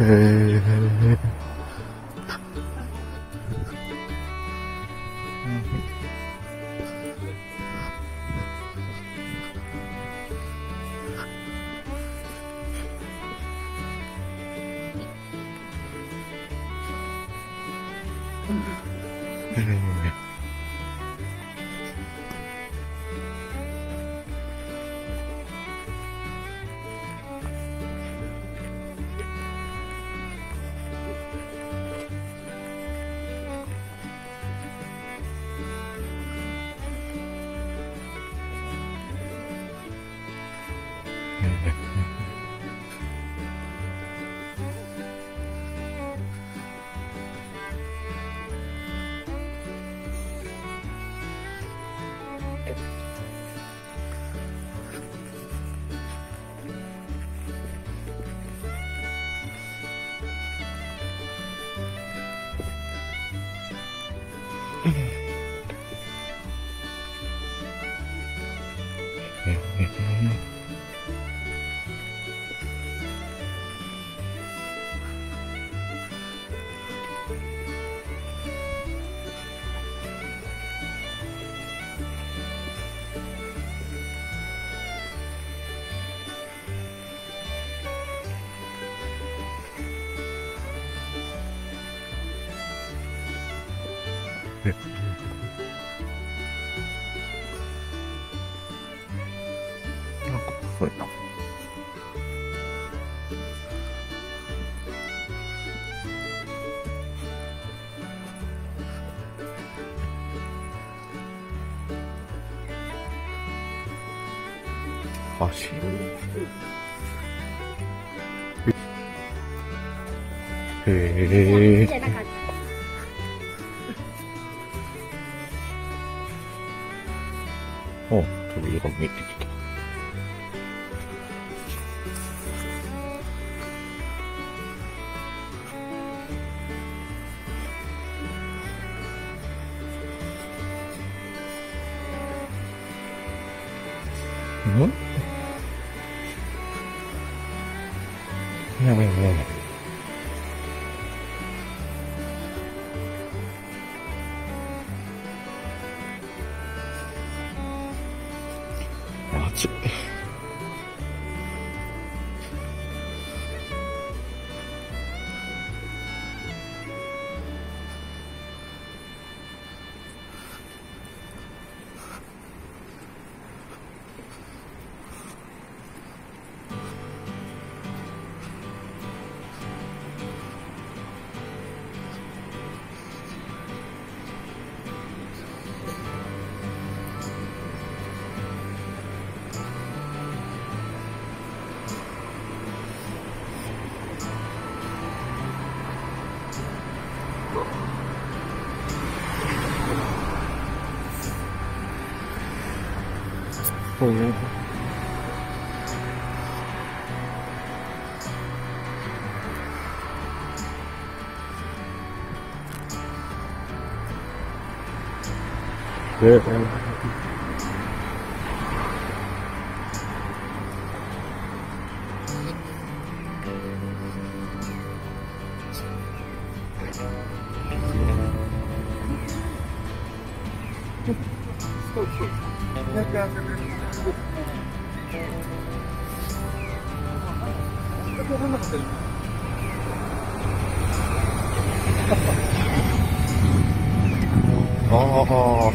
へえ。なんか遅いな。走る。へえ。お、扉が見えてきた。ん？やばいやばいやばい。Three. い。うん。で、ああ。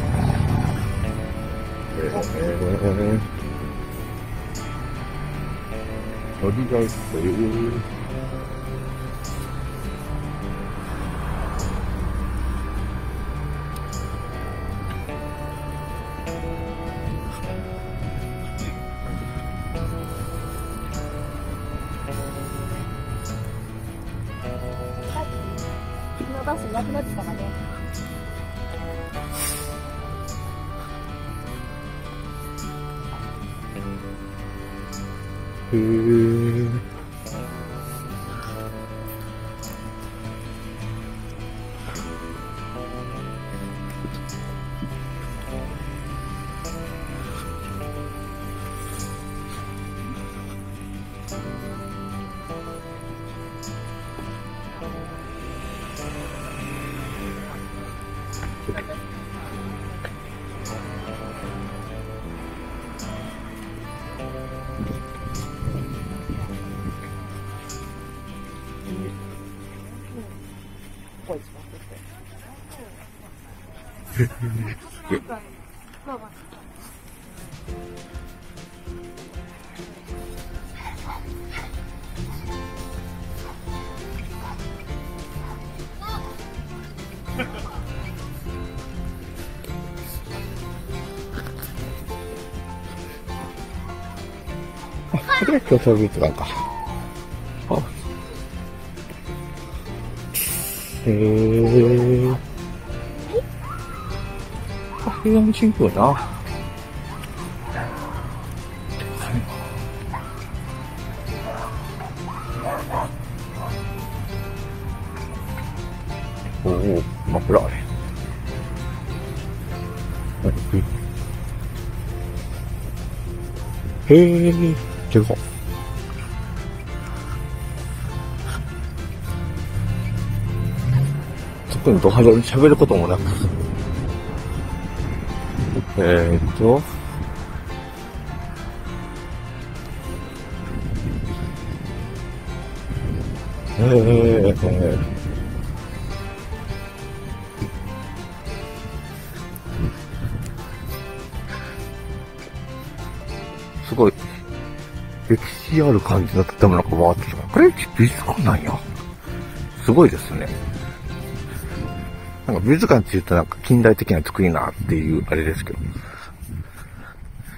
えー、とりあえず、このバスいなくなってたからね。へえこれが競争美術館か。あ。へえー。あ、平安神宮な。おお、枕あれ。へえ、でか。特にド派手に喋ることもなく。えーっと。えー、えー、すごい、歴史ある感じの建物が回ってきます。これ美術館なんや。すごいですね。なんか美術館って言うとなんか近代的な作りなっていうあれですけど。い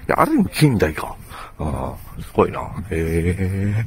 や、ある意味近代か。ああ、すごいな。へえ。